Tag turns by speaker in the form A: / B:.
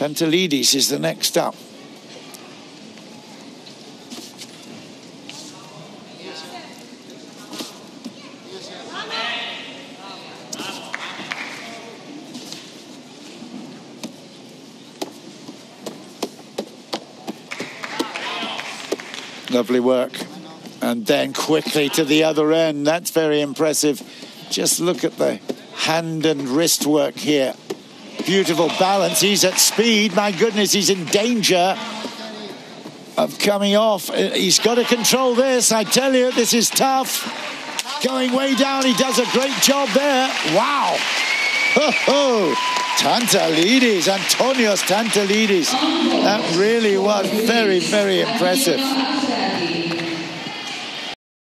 A: Tantalidis is the next up. Lovely work. And then quickly to the other end. That's very impressive. Just look at the hand and wrist work here. Beautiful balance. He's at speed. My goodness, he's in danger of coming off. Uh, he's got to control this. I tell you, this is tough. Going way down. He does a great job there. Wow. Ho, ho. Tantalidis, Antonios Tantalidis. That really was very, very impressive.